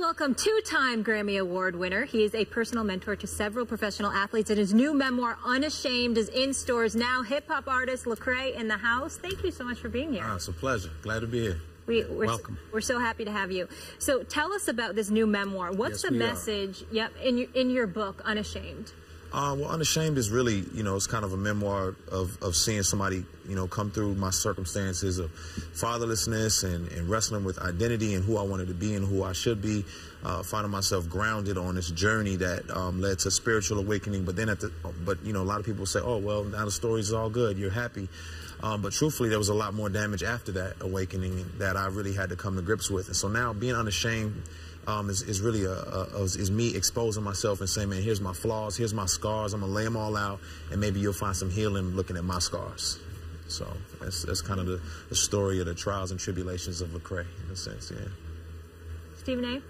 welcome two-time Grammy Award winner. He is a personal mentor to several professional athletes, and his new memoir, Unashamed, is in stores now. Hip-hop artist Lecrae in the house. Thank you so much for being here. Ah, it's a pleasure. Glad to be here. We, we're, Welcome. We're so happy to have you. So tell us about this new memoir. What's Yes, the we are. message? Yep, in your in your book, Unashamed. Uh, well, Unashamed is really, you know, it's kind of a memoir of, of seeing somebody, you know, come through my circumstances of fatherlessness and, and wrestling with identity and who I wanted to be and who I should be, uh, finding myself grounded on this journey that um, led to spiritual awakening. But then at the, but you know, a lot of people say, oh, well, now the story's all good, you're happy. Um, but truthfully, there was a lot more damage after that awakening that I really had to come to grips with. And so now being unashamed um, is, is really a, a, is, is me exposing myself and saying, man, here's my flaws, here's my scars. I'm gonna lay them all out, and maybe you'll find some healing looking at my scars. So that's that's kind of the, the story of the trials and tribulations of Lecrae, in a sense, yeah. Stephen A.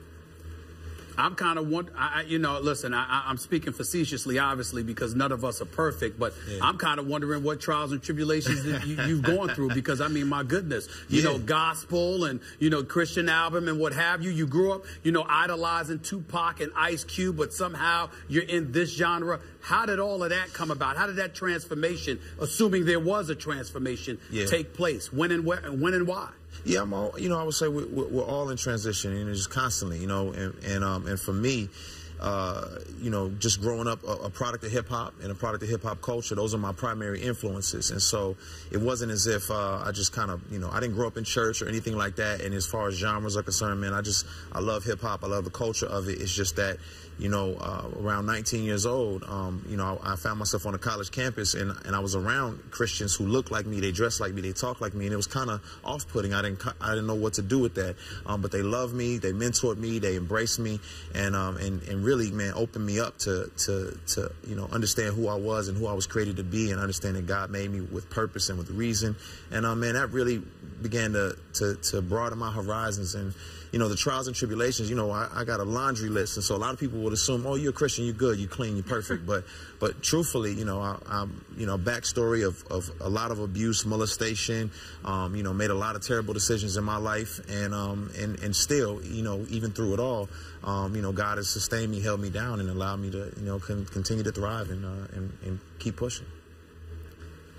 I'm kind of want, I, you know, listen, I, I'm speaking facetiously, obviously, because none of us are perfect, but Yeah. I'm kind of wondering what trials and tribulations that you, you've gone through, because I mean, my goodness, you Yeah. know, gospel and, you know, Christian album and what have you. You grew up, you know, idolizing Tupac and Ice Cube, but somehow you're in this genre. How did all of that come about? How did that transformation, assuming there was a transformation, Yeah. take place? When and where, and when and why? Yeah, I'm all, you know, I would say we're, we're we're all in transition, and just constantly, you know, and and um and for me, uh, you know, just growing up a, a product of hip hop and a product of hip hop culture, those are my primary influences, and so it wasn't as if uh, I just kind of, you know, I didn't grow up in church or anything like that, and as far as genres are concerned, man, I just I love hip hop, I love the culture of it. It's just that. You know, uh, around 19 years old, um, you know, I, I found myself on a college campus, and, and I was around Christians who looked like me, they dressed like me, they talked like me, and it was kind of off-putting. I didn't, I didn't know what to do with that. Um, but they loved me, they mentored me, they embraced me, and um, and and really, man, opened me up to to to you know understand who I was and who I was created to be, and understand that God made me with purpose and with reason. And um, man, that really began to to to broaden my horizons and you know, the trials and tribulations, you know, I, I got a laundry list. And so a lot of people would assume, oh, you're a Christian, you're good, you're clean, you're perfect. but, but truthfully, you know, I, I'm, you know, backstory of, of a lot of abuse, molestation, um, you know, made a lot of terrible decisions in my life. And, um, and, and still, you know, even through it all, um, you know, God has sustained me, held me down and allowed me to, you know, con- continue to thrive and, uh, and, and keep pushing.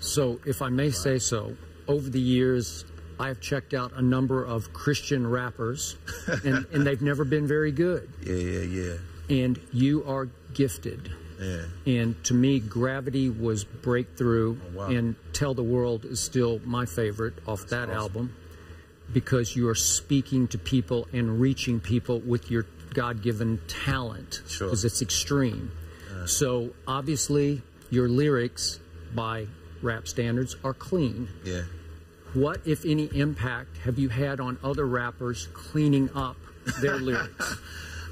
So, if I may say so, over the years, I have checked out a number of Christian rappers, and, and they've never been very good. Yeah, yeah, yeah. And you are gifted. yeah. And to me, Gravity was breakthrough, Oh, wow. and Tell the World is still my favorite off that awesome. album because you are speaking to people and reaching people with your God given talent Sure. because it's extreme. So, obviously, your lyrics by rap standards are clean. Yeah. What, if any, impact have you had on other rappers cleaning up their lyrics?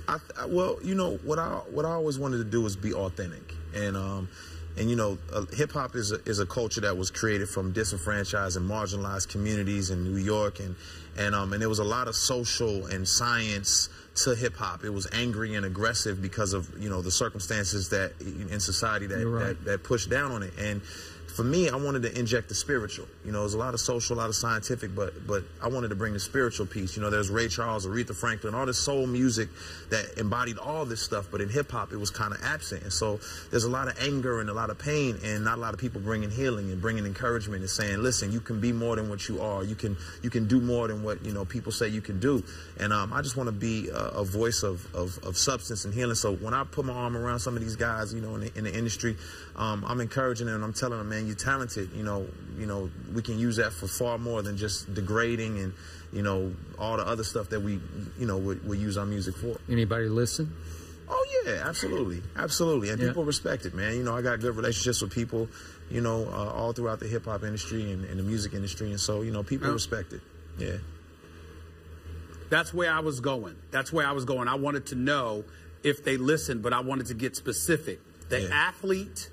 I, I- well, you know what I what I always wanted to do was be authentic, and um, and you know, uh, hip hop is a, is a culture that was created from disenfranchised and marginalized communities in New York, and and um, and there was a lot of social and science to hip hop. It was angry and aggressive because of you know the circumstances that in society that right. that, that pushed down on it, and for me, I wanted to inject the spiritual. You know, there's a lot of social, a lot of scientific, but but I wanted to bring the spiritual piece. You know, there's Ray Charles, Aretha Franklin, all this soul music that embodied all this stuff, but in hip hop, it was kind of absent. And so there's a lot of anger and a lot of pain, and not a lot of people bringing healing and bringing encouragement and saying, listen, you can be more than what you are. You can you can do more than what you know people say you can do. And um, I just want to be a, a voice of, of of substance and healing. So when I put my arm around some of these guys, you know, in the, in the industry, um, I'm encouraging them and I'm telling them, man, you're talented. You know, you know, we can use that for far more than just degrading and you know all the other stuff that we you know would, would use our music for. Anybody listen? Oh yeah, absolutely, absolutely, and Yeah. people respect it, man. You know, I got good relationships with people, you know, uh, all throughout the hip hop industry and, and the music industry, and so you know, people Yeah. respect it. Yeah. That's where I was going. That's where I was going. I wanted to know if they listened, but I wanted to get specific. The Yeah. athlete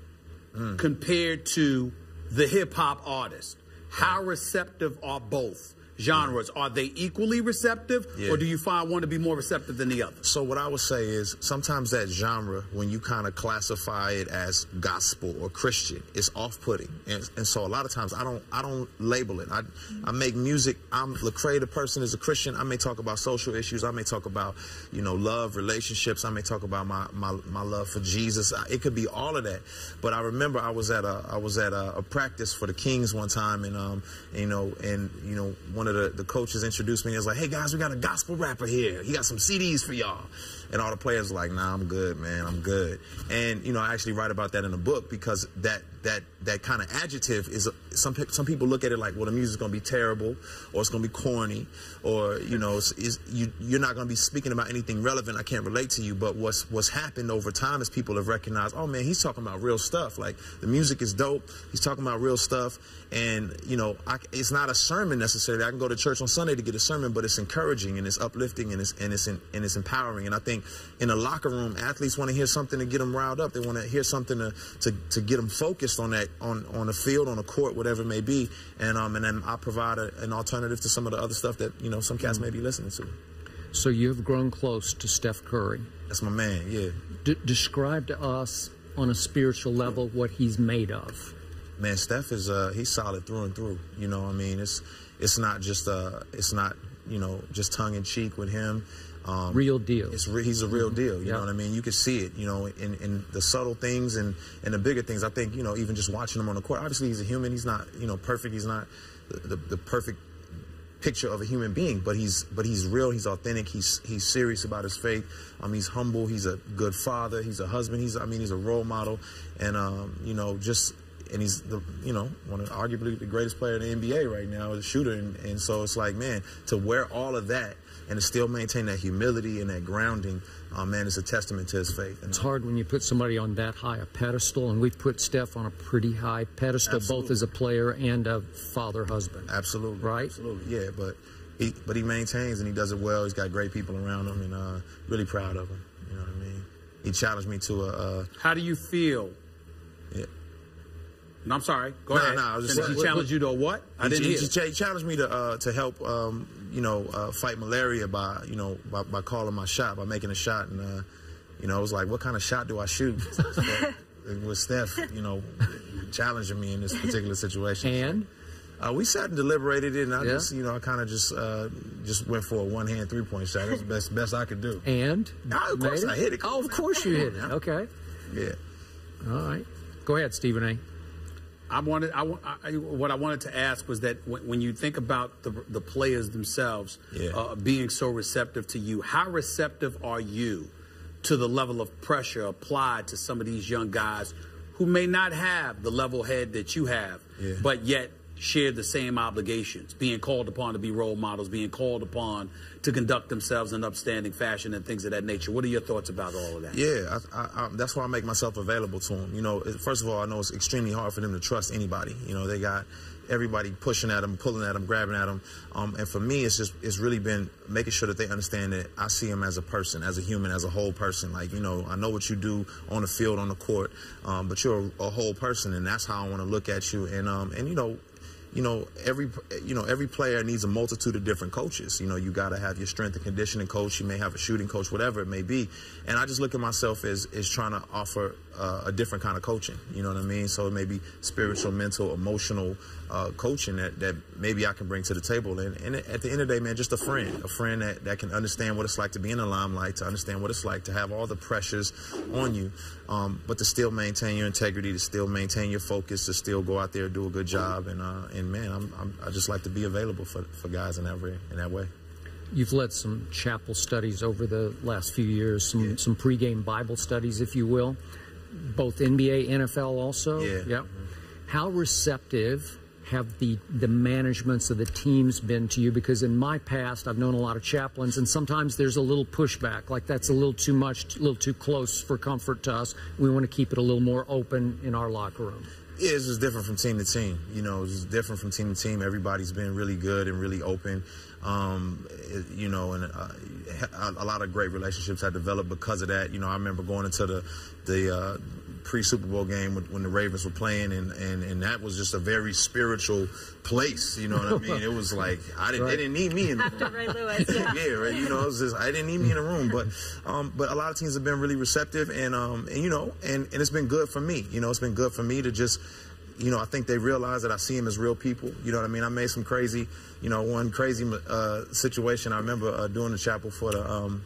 compared to the hip hop artist. How receptive are both? Genres, are they equally receptive, Yeah. or do you find one to be more receptive than the other? So what I would say is sometimes that genre, when you kind of classify it as gospel or Christian, it's off-putting, and, and so a lot of times I don't I don't label it. I I make music. I'm Lecrae, the person is a Christian. I may talk about social issues. I may talk about you know love, relationships. I may talk about my my, my love for Jesus. I- It could be all of that. But I remember I was at a I was at a, a practice for the Kings one time, and um you know and you know one of the, the coaches introduced me. and was like, hey guys, we got a gospel rapper here. He got some CDs for y'all. And all the players like, nah, I'm good, man. I'm good. And you know, I actually write about that in the book because that that that kind of adjective is some some people look at it like, well, the music's gonna be terrible, or it's gonna be corny, or you know, it's, it's, you you're not gonna be speaking about anything relevant. I can't relate to you. But what's what's happened over time is people have recognized, oh man, he's talking about real stuff. Like the music is dope. He's talking about real stuff, and you know, I, it's not a sermon necessarily. I can go to church on Sunday to get a sermon, but it's encouraging and it's uplifting and it's and it's and it's empowering. And I think in a locker room, athletes want to hear something to get them riled up. They want to hear something to, to to get them focused on that on on the field, on the court, whatever it may be. And um and then I provide a, an alternative to some of the other stuff that you know some cats may be listening to. So you have grown close to Steph Curry. That's my man. Yeah. D- describe to us on a spiritual level what he's made of. man, Steph is uh he's solid through and through. You know, what I mean, it's it's not just uh it's not you know just tongue in cheek with him. Um, Real deal. It's re- he's a real deal. You Yeah. know what I mean? You can see it. You know, in, in the subtle things and and the bigger things. I think you know even just watching him on the court. Obviously, he's a human. He's not you know perfect. He's not the, the, the perfect picture of a human being, but he's but he's real. He's authentic. He's he's serious about his faith. Um, he's humble. He's a good father. He's a husband. He's I mean he's a role model, and um, you know just and he's the you know one of arguably the greatest player in the NBA right now, a shooter, and, and so it's like man to wear all of that and to still maintain that humility and that grounding, uh, man, is a testament to his faith. And, It's hard when you put somebody on that high a pedestal, and we've put Steph on a pretty high pedestal, both as a player and a father husband. Absolutely. Right? Absolutely. Yeah, but he but he maintains and he does it well. He's got great people around him and uh, really proud of him. You know what I mean? He challenged me to a uh, How do you feel? No, I'm sorry. Go Nah, ahead. nah, I was just Did saying- he challenge you to a what? I He- didn't he, hear. just challenged me to uh, to help um, you know uh, fight malaria by you know by, by calling my shot by making a shot and uh, you know I was like what kind of shot do I shoot with Steph you know challenging me in this particular situation And Uh, we sat and deliberated it, and I Yeah. just, you know, I kind of just, uh, just went for a one-hand three-point shot. That's the best, best I could do. and Nah, of course Made I hit it. Oh, of course you hit it. Okay. Yeah. All right. Go ahead, Stephen A. I wanted, I, I, what I wanted to ask was that when, when you think about the, the players themselves Yeah. uh, being so receptive to you, how receptive are you to the level of pressure applied to some of these young guys who may not have the level head that you have, Yeah. but yet share the same obligations, being called upon to be role models, being called upon to conduct themselves in upstanding fashion and things of that nature. What are your thoughts about all of that? Yeah, I, I, that's why I make myself available to them. You know, first of all, I know it's extremely hard for them to trust anybody. You know, they got everybody pushing at them, pulling at them, grabbing at them. Um, and for me, it's just it's really been making sure that they understand that I see them as a person, as a human, as a whole person. Like you know, I know what you do on the field, on the court, um, but you're a, a whole person, and that's how I want to look at you. And um, and you know, you know every you know every player needs a multitude of different coaches. You know you got to have your strength and conditioning coach. You may have a shooting coach whatever it may be. And i just look at myself as as trying to offer uh, a different kind of coaching you know what i mean? So it may be spiritual mental emotional uh, coaching that, that maybe i can bring to the table. And, and at the end of the day man just a friend a friend that, that can understand what it's like to be in the limelight to understand what it's like to have all the pressures on you um, but to still maintain your integrity to still maintain your focus to still go out there and do a good job. And uh, and man I'm, I'm I just like to be available for, for guys in that way in that way. You've led some chapel studies over the last few years, some, Yeah. some pregame Bible studies, if you will, both NBA, NFL also. Yeah. Yep. How receptive have the, the managements of the teams been to you? Because in my past, I've known a lot of chaplains, and sometimes there's a little pushback, like that's a little too much, a little too close for comfort to us. We want to keep it a little more open in our locker room. Yeah, it's just different from team to team. You know, it's just different from team to team. Everybody's been really good and really open. Um, you know, and uh, a, a lot of great relationships have developed because of that. You know, I remember going into the the uh, pre Super Bowl game when, when the Ravens were playing, and, and and that was just a very spiritual place. You know what I mean? It was like I didn't, Right. they didn't need me in the After Ray Lewis, yeah. yeah, right. You know, it was just, I didn't need me in the room, but um, but a lot of teams have been really receptive, and um, and you know, and and it's been good for me. You know, it's been good for me to just. You know, I think they realize that I see them as real people. You know what I mean? I made some crazy, you know, one crazy uh, situation. I remember uh, doing the chapel for the um,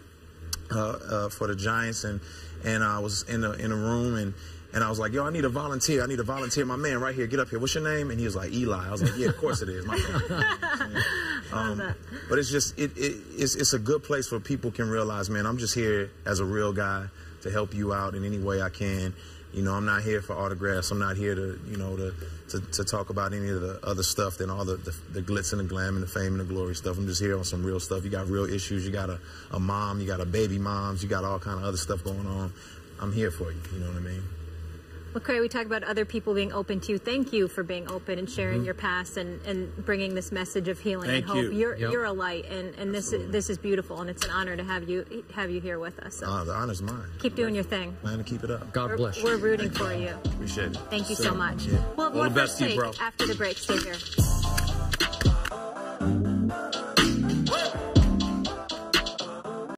uh, uh, for the Giants, and and I was in the in a room, and and I was like, yo, I need a volunteer. I need a volunteer. My man, right here, get up here. What's your name? And he was like, Eli. I was like, yeah, of course it is. My um, but it's just it, it it's it's a good place where people can realize, man, I'm just here as a real guy to help you out in any way I can. You know, I'm not here for autographs. I'm not here to, you know, to, to, to talk about any of the other stuff than all the, the, the glitz and the glam and the fame and the glory stuff. I'm just here on some real stuff. You got real issues. You got a, a mom. You got a baby moms. You got all kind of other stuff going on. I'm here for you. You know what I mean? Lecrae, we talk about other people being open to you. Thank you for being open and sharing Mm-hmm. your past and, and bringing this message of healing Thank and hope. you. You're Yep. you're a light, and, and this is, this is beautiful, and it's an honor to have you have you here with us. So Uh, the honor's mine. keep doing your thing. Plan to keep it up. God We're, bless you. we're rooting for you. Appreciate it. Thank you so much. Yeah. We'll have All more the best first to you, bro. after the break. Stay here.